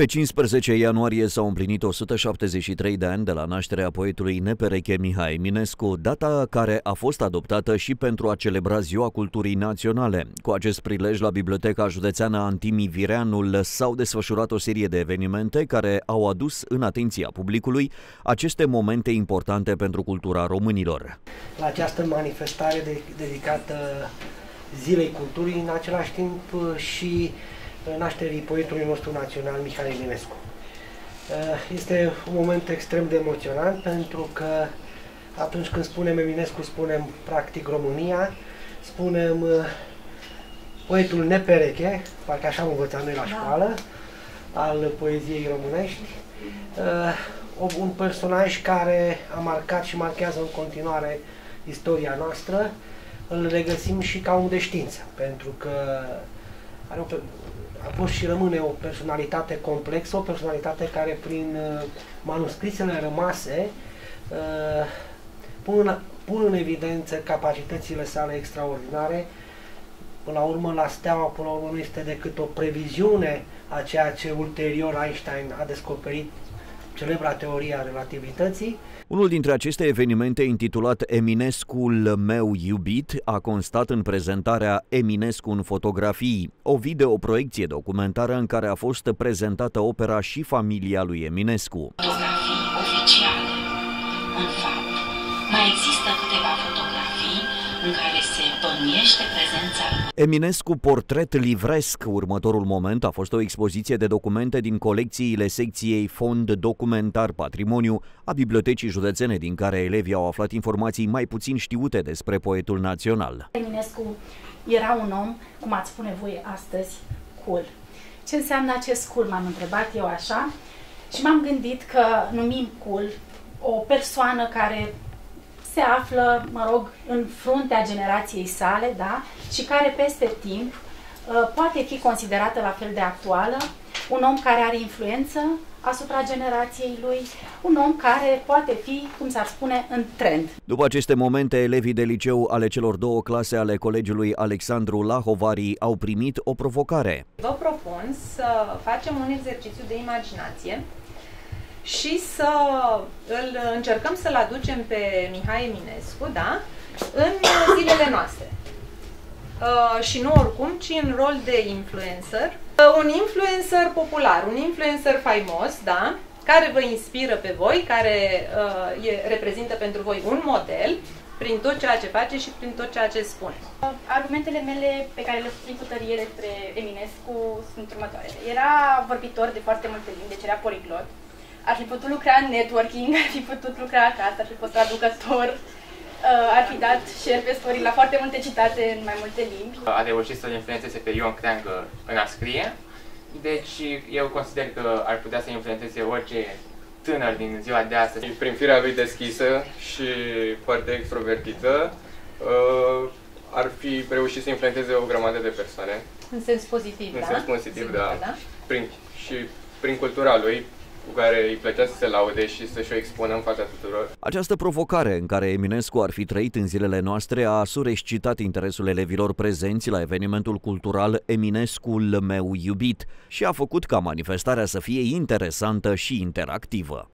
Pe 15 ianuarie s-au împlinit 173 de ani de la nașterea poetului nepereche Mihai Eminescu, data care a fost adoptată și pentru a celebra Ziua Culturii Naționale. Cu acest prilej, la Biblioteca Județeană Antimi Vireanul s-au desfășurat o serie de evenimente care au adus în atenția publicului aceste momente importante pentru cultura românilor. La această manifestare dedicată Zilei Culturii, în același timp și nașterii poetului nostru național, Mihai Eminescu. Eh, este un moment extrem de emoționant pentru că atunci când spunem Eminescu, spunem practic România, spunem eh, poetul nepereche, parcă așa am învățat noi la da. școală, al poeziei românești, eh, un personaj care a marcat și marchează în continuare istoria noastră, îl regăsim și ca un de știință, pentru că are o, a fost și rămâne o personalitate complexă, o personalitate care prin uh, manuscrisele rămase uh, pun, pun în evidență capacitățile sale extraordinare. Până la urmă, la steaua, până la urmă, nu este decât o previziune a ceea ce ulterior Einstein a descoperit celebra teorie a relativității. Unul dintre aceste evenimente, intitulat Eminescul meu iubit, a constat în prezentarea Eminescu în fotografii, o videoproiecție documentară în care a fost prezentată opera și familia lui Eminescu. Fotografii oficiale. În fapt, mai există câteva fotografii în care se bănuiește prezența Eminescu Portret Livresc. Următorul moment a fost o expoziție de documente din colecțiile secției Fond Documentar Patrimoniu a Bibliotecii Județene, din care elevii au aflat informații mai puțin știute despre poetul național. Eminescu era un om, cum ați spune voi astăzi, cool. Ce înseamnă acest cool, m-am întrebat eu așa și m-am gândit că numim cool o persoană care se află, mă rog, în fruntea generației sale, da? Și care peste timp uh, poate fi considerată la fel de actuală, un om care are influență asupra generației lui, un om care poate fi, cum s-ar spune, în trend. După aceste momente, elevii de liceu ale celor două clase ale colegiului Alexandru Lahovari au primit o provocare. Vă propun să facem un exercițiu de imaginație și să îl încercăm să-l aducem pe Mihai Eminescu, da? în zilele noastre. Uh, și nu oricum, ci în rol de influencer. Uh, un influencer popular, un influencer faimos, da? care vă inspiră pe voi, care uh, e, reprezintă pentru voi un model prin tot ceea ce face și prin tot ceea ce spune. Argumentele mele pe care le susțin cu tărie despre Eminescu sunt următoarele. Era vorbitor de foarte multe limbi, deci era poliglot ar fi putut lucra în networking, ar fi putut lucra acasă, ar fi fost traducător, uh, ar fi dat share pe story la foarte multe citate în mai multe limbi. A reușit să-l influențeze pe Ion Creangă în a scrie, deci eu consider că ar putea să influențeze orice tânăr din ziua de astăzi. Prin firea lui deschisă și foarte extrovertită, uh, ar fi reușit să influențeze o grămadă de persoane. În sens pozitiv, în da? În sens pozitiv, da. da? Prin, și prin cultura lui, cu care îi plăcea să se laude și să-și o expună în fața tuturor. Această provocare în care Eminescu ar fi trăit în zilele noastre a surescitat interesul elevilor prezenți la evenimentul cultural Eminescul meu iubit și a făcut ca manifestarea să fie interesantă și interactivă.